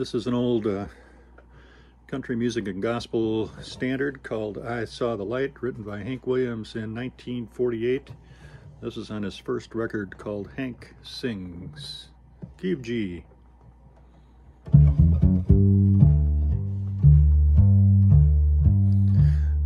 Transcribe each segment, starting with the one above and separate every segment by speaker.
Speaker 1: This is an old uh, country music and gospel standard called I Saw the Light, written by Hank Williams in 1948. This is on his first record called Hank Sings. Key of G.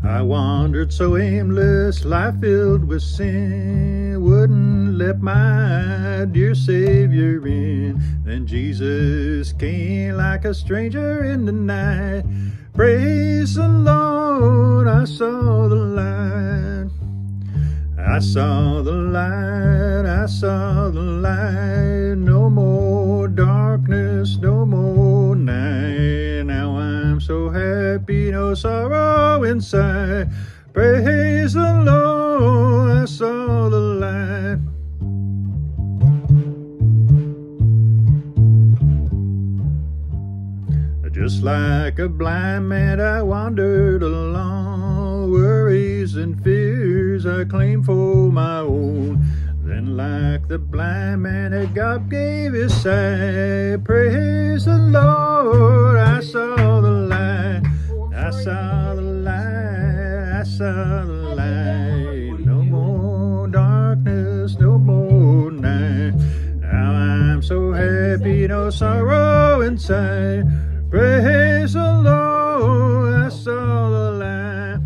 Speaker 1: I wandered so aimless, life filled with sin, wouldn't let my dear Savior in. Then Jesus came like a stranger in the night. Praise the Lord, I saw the light. I saw the light, I saw the light. No more darkness, no more night. Now I'm so happy, no sorrow inside. Praise the Lord, I saw Just like a blind man, I wandered along. Worries and fears I claimed for my own. Then, like the blind man that God gave his sight, praise the Lord, I saw the light. I saw the light, I saw the light. No more darkness, no more night. Now I'm so happy, no sorrow inside. Praise the Lord, I saw the light.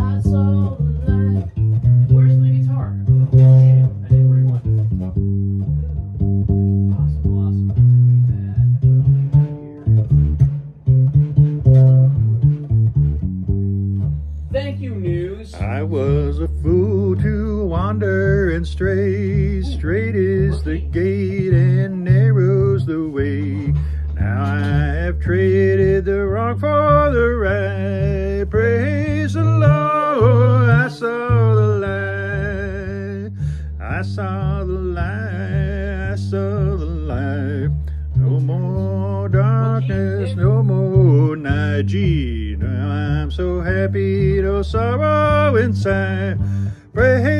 Speaker 2: I saw the light. Where's my guitar? Oh, I didn't bring one. Awesome, awesome. Thank you, News.
Speaker 1: I was a fool to wander and stray. Straight is the gate and the way. Now I have traded the wrong for the right. Praise the Lord, I saw the light. I saw the light, I saw the light. No more darkness, no more night. Gee, now I'm so happy, no sorrow inside. Praise